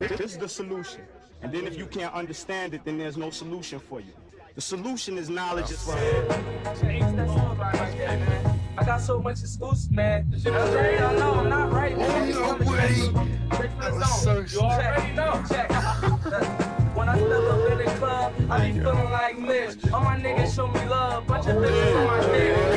This is the solution. And then if you can't understand it, then there's no solution for you. The solution is knowledge as well. Change that song right like that, man. I got so much excuse, man. You already know I'm not right, man. On your way. Ready for the zone. You already know. Check. When I step up in the club, I be feeling like Mitch. All my niggas show me love, bunch of bitches on my dick.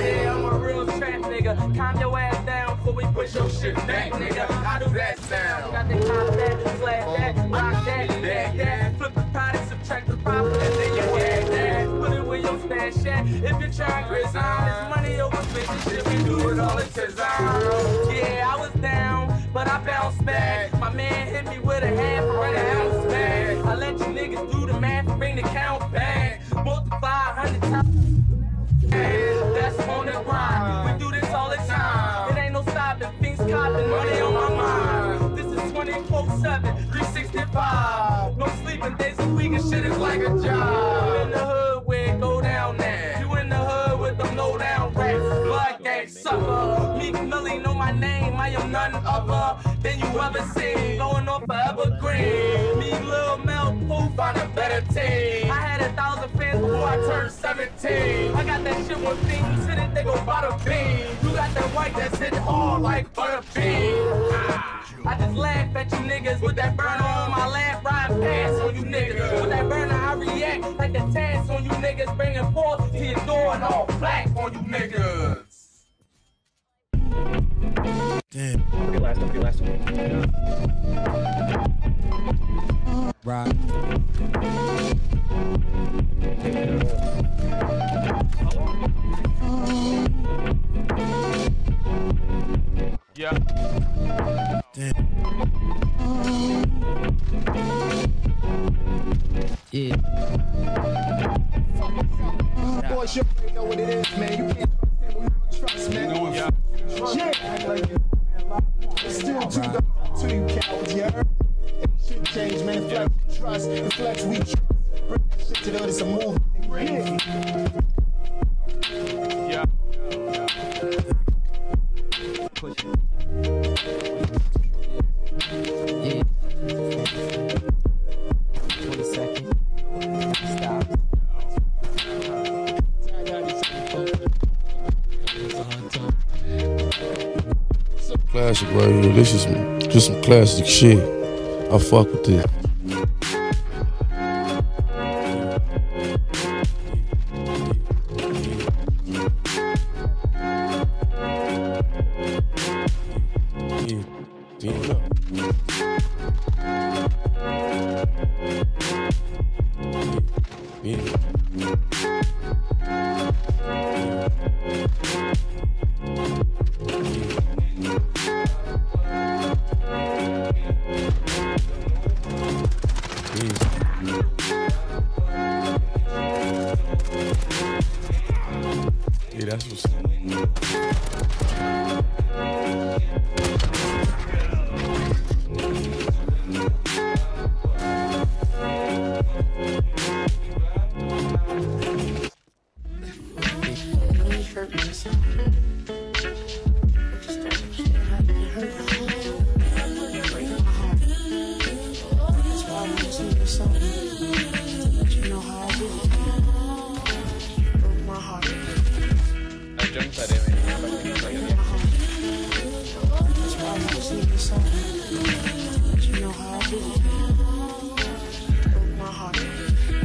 Down before we push your shit back, nigga. I do that sound. Got the combat, slap that, rock that, back that. Flip the product, subtract the profit, and then you add that. Put it where your stash at. If you're trying to resign, it's money over bitches. Shit, we do it all in Tizan. Yeah, I was down, but I bounced back. My man hit me with a half an ounce Things copping. Money on my mind. This is 24 7, 365. No sleeping days a week and shit is like a job. You in the hood where it go down now. You in the hood with them low down rats. Blood gang sucker. Meek Millie know my name. I am none other than you ever seen. Going off forever green. Me, Lil Mel, who find a better team. I had a thousand fans before I turn 17. I got that shit when things hit it, they go bada bean. You got that white that's hit hard like butter bean. Ah. I just laugh at you niggas with that burner on my lap, riding past on you niggas. With that burner, I react like the task on you niggas, bringing forth to your door and all black on you niggas. Damn. Okay, last one. Okay, last one. Right. Damn. Yeah. Boys, you already know what it is, man. You can't trust him, we don't trust, man. Yeah. Yeah. Act like you, man. It's still too dark to you cowards, you heard? Ain't shit change, man. Flex, we trust. The flex, we trust. Bring that shit to them. It's a movement. Yeah. Yeah. Yeah. Classic right here. This is just some classic shit. I fuck with this. Yeah.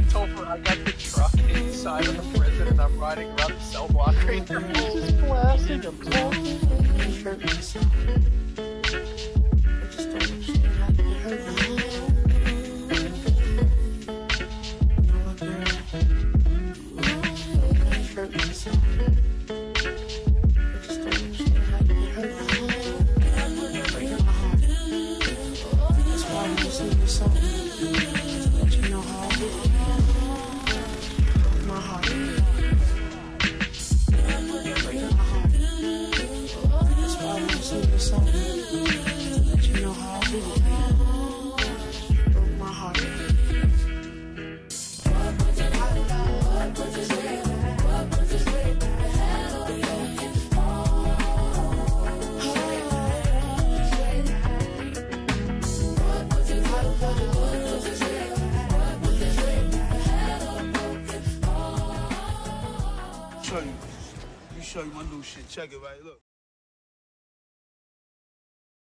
Towfer, I got the truck inside of the prison and I'm riding around the cell block right is blasting. Talking. Show you. Me show you my new shit. Check it right. Look.